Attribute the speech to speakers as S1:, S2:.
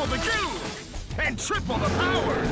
S1: Double the goo! And triple the power!